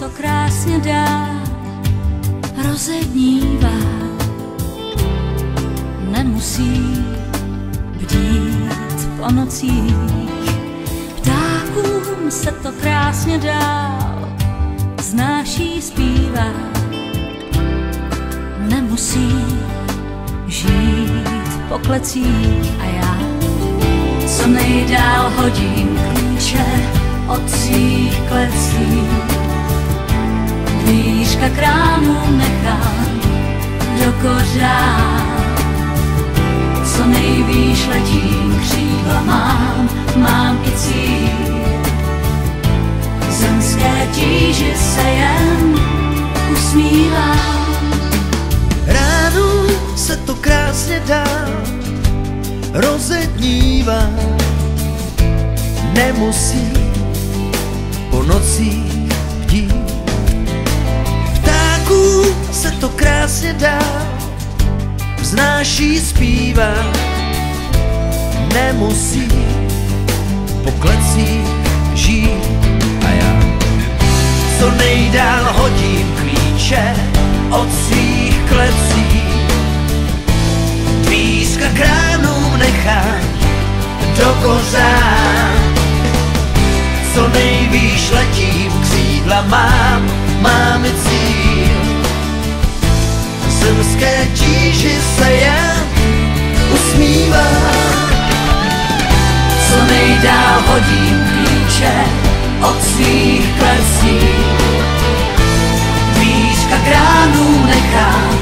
to krásně dá rozednívá. Nemusí bdít po nocích, ptákům se to krásně dál znáší zpívá. Nemusí žít po klecích a já co nejdál hodím klíče od svých klecí. Dvířka krámu nechám do kořán. Co nejvýš letím, křídla mám, mám i cíl. Zemské tíži se jen usmívám. Ráno se to krásně dá rozednívá. Nemusí po nocích to krásně dá, vznáší zpívá. Nemusí po žít. A já, co nejdál hodím klíče od svých klecí. Píska kránům nechám do kořán. Co nejvýš letím, křídla mám, mám i cíl. Zemské tíži se jen usmívám. Co nejdál hodím klíče od svých klecí. Dvířka kránů nechám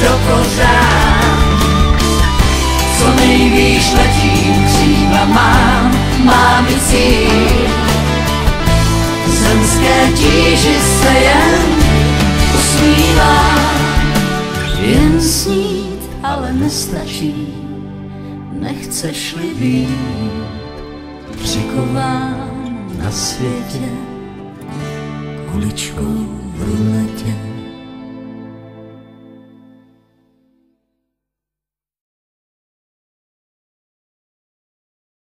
do kořán. Co nejvýš letím, křídla mám, mám i cíl. Zemské tíži se nestačí, nechceš-li být přikován na světě kuličkou v ruletě.